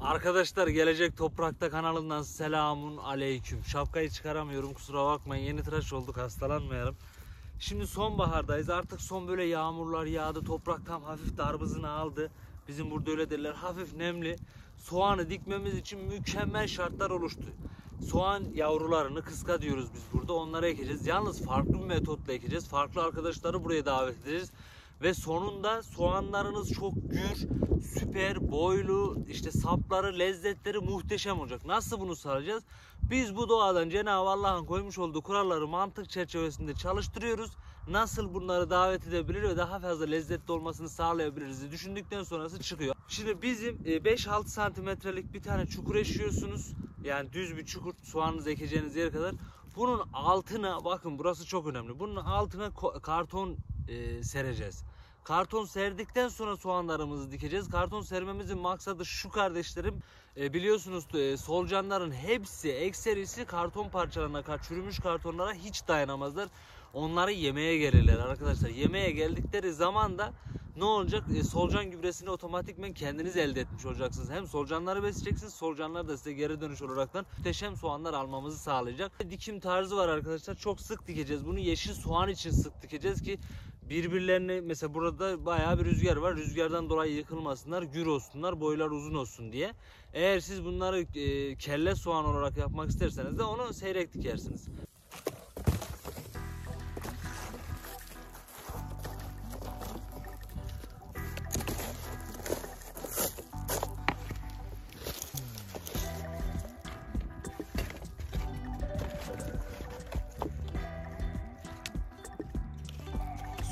Arkadaşlar Gelecek Toprakta kanalından selamun aleyküm. Şapkayı çıkaramıyorum kusura bakmayın. Yeni tıraş olduk hastalanmayalım. Şimdi sonbahardayız. Artık son böyle yağmurlar yağdı. Toprak tam hafif darbızını aldı. Bizim burada öyle derler. Hafif nemli. Soğanı dikmemiz için mükemmel şartlar oluştu. Soğan yavrularını kıska diyoruz biz burada. Onları ekeceğiz. Yalnız farklı bir metotla ekeceğiz. Farklı arkadaşları buraya davet edeceğiz. Ve sonunda soğanlarınız çok gür, süper, boylu, işte sapları, lezzetleri muhteşem olacak. Nasıl bunu sağlayacağız? Biz bu doğadan Cenab-ı Allah'ın koymuş olduğu kuralları mantık çerçevesinde çalıştırıyoruz. Nasıl bunları davet edebilir ve daha fazla lezzetli olmasını sağlayabiliriz diye düşündükten sonrası çıkıyor. Şimdi bizim e, 5-6 santimetrelik bir tane çukur eşiyorsunuz. Yani düz bir çukur soğanınızı ekeceğiniz yer kadar. Bunun altına bakın burası çok önemli. Bunun altına karton e, sereceğiz. Karton serdikten sonra soğanlarımızı dikeceğiz. Karton sermemizin maksadı şu kardeşlerim. E, biliyorsunuz e, solucanların hepsi ekserisi karton parçalarına, çürümüş kartonlara hiç dayanamazlar. Onları yemeye gelirler arkadaşlar. Yemeye geldikleri zaman da ne olacak? E, solucan gübresini otomatikmen kendiniz elde etmiş olacaksınız. Hem solucanları besleyeceksiniz, solucanlar da size geri dönüş olaraktan muhteşem soğanlar almamızı sağlayacak. Dikim tarzı var arkadaşlar. Çok sık dikeceğiz. Bunu yeşil soğan için sık dikeceğiz ki birbirlerini mesela burada bayağı bir rüzgar var. Rüzgardan dolayı yıkılmasınlar, gür olsunlar, boylar uzun olsun diye. Eğer siz bunları e, kelle soğan olarak yapmak isterseniz de onu seyrek dikersiniz.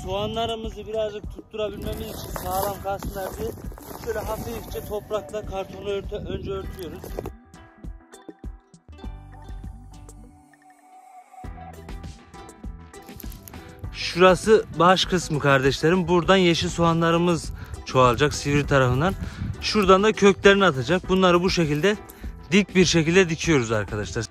Soğanlarımızı birazcık tutturabilmemiz için sağlam kalsınlar diye şöyle hafifçe toprakla kartonu örte, önce örtüyoruz. Şurası baş kısmı kardeşlerim. Buradan yeşil soğanlarımız çoğalacak sivri tarafından. Şuradan da köklerini atacak. Bunları bu şekilde dik bir şekilde dikiyoruz arkadaşlar.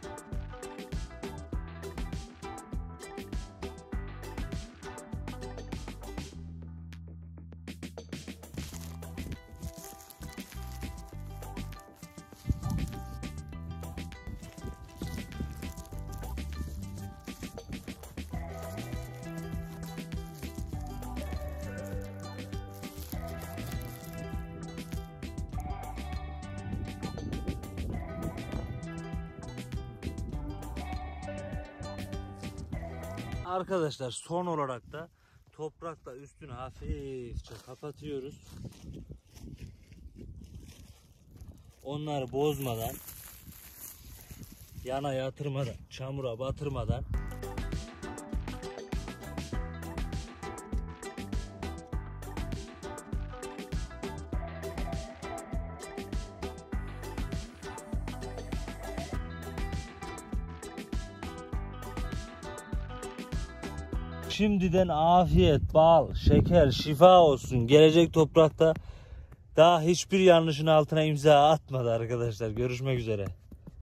Arkadaşlar son olarak da toprakla üstünü hafifçe kapatıyoruz. Onları bozmadan, yana yatırmadan, çamura batırmadan Şimdiden afiyet, bal, şeker, şifa olsun. Gelecek toprakta daha hiçbir yanlışın altına imza atmadı arkadaşlar. Görüşmek üzere.